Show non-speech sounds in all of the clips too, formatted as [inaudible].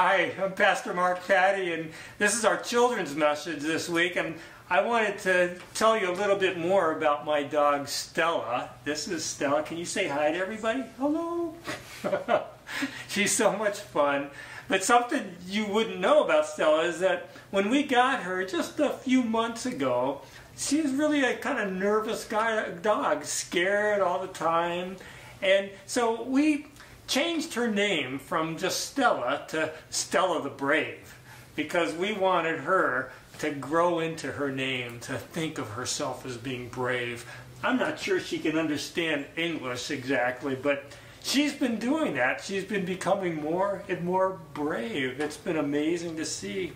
Hi, I'm Pastor Mark Patty, and this is our children's message this week. And I wanted to tell you a little bit more about my dog Stella. This is Stella. Can you say hi to everybody? Hello. [laughs] She's so much fun. But something you wouldn't know about Stella is that when we got her just a few months ago, she's really a kind of nervous guy, dog, scared all the time. And so we changed her name from just Stella to Stella the Brave because we wanted her to grow into her name, to think of herself as being brave. I'm not sure she can understand English exactly, but she's been doing that. She's been becoming more and more brave. It's been amazing to see.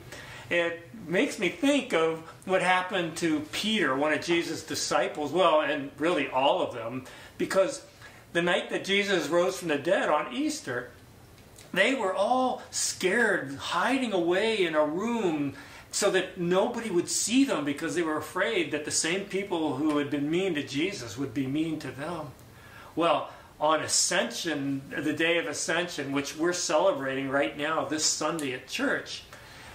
It makes me think of what happened to Peter, one of Jesus' disciples, well, and really all of them, because the night that Jesus rose from the dead on Easter, they were all scared, hiding away in a room so that nobody would see them because they were afraid that the same people who had been mean to Jesus would be mean to them. Well, on Ascension, the day of Ascension, which we're celebrating right now this Sunday at church,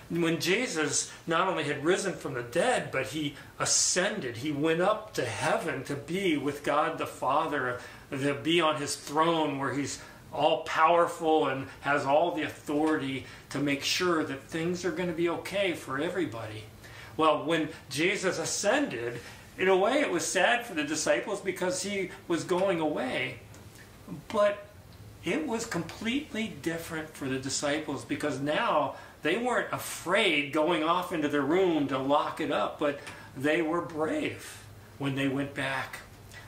when Jesus not only had risen from the dead, but he ascended, he went up to heaven to be with God the Father, to be on his throne where he's all powerful and has all the authority to make sure that things are going to be okay for everybody. Well, when Jesus ascended, in a way it was sad for the disciples because he was going away. But it was completely different for the disciples because now they weren't afraid going off into their room to lock it up, but they were brave when they went back.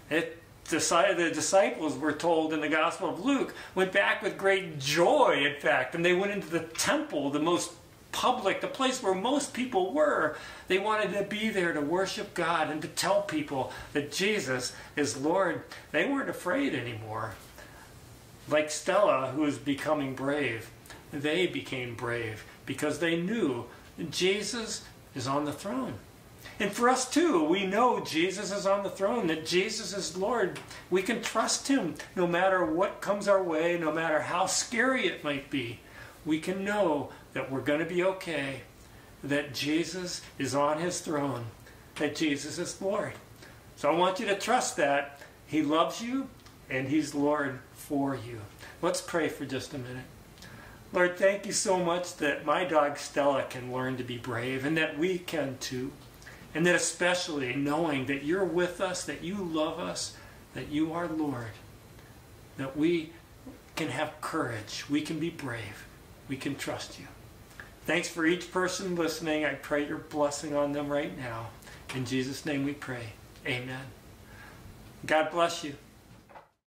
It, the disciples were told in the Gospel of Luke went back with great joy, in fact, and they went into the temple, the most public, the place where most people were. They wanted to be there to worship God and to tell people that Jesus is Lord. They weren't afraid anymore. Like Stella, who is becoming brave, they became brave because they knew Jesus is on the throne. And for us too, we know Jesus is on the throne, that Jesus is Lord. We can trust Him no matter what comes our way, no matter how scary it might be. We can know that we're going to be okay, that Jesus is on His throne, that Jesus is Lord. So I want you to trust that. He loves you and He's Lord for you. Let's pray for just a minute. Lord, thank you so much that my dog Stella can learn to be brave and that we can too. And that especially knowing that you're with us, that you love us, that you are Lord, that we can have courage, we can be brave, we can trust you. Thanks for each person listening. I pray your blessing on them right now. In Jesus' name we pray. Amen. God bless you.